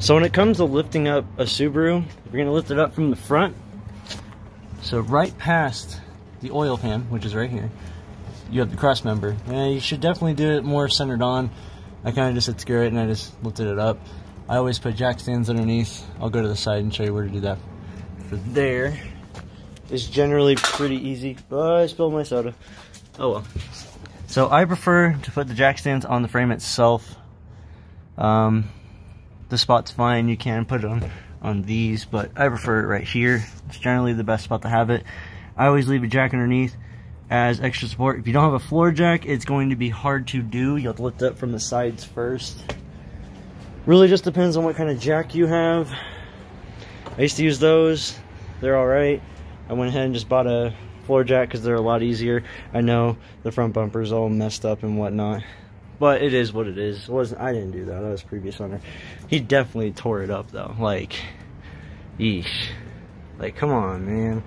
So when it comes to lifting up a Subaru, you're gonna lift it up from the front. So right past the oil pan, which is right here, you have the cross member. And you should definitely do it more centered on. I kind of just said screw it and I just lifted it up. I always put jack stands underneath. I'll go to the side and show you where to do that. For there, it's generally pretty easy. Oh, I spilled my soda. Oh well. So I prefer to put the jack stands on the frame itself. Um, the spot's fine. You can put it on, on these, but I prefer it right here. It's generally the best spot to have it. I always leave a jack underneath as extra support. If you don't have a floor jack, it's going to be hard to do. You'll have to lift up from the sides first. Really just depends on what kind of jack you have. I used to use those. They're alright. I went ahead and just bought a floor jack because they're a lot easier. I know the front bumper's all messed up and whatnot. But it is what it is. It wasn't I didn't do that. That was previous owner. He definitely tore it up though. Like, yeesh. Like, come on, man.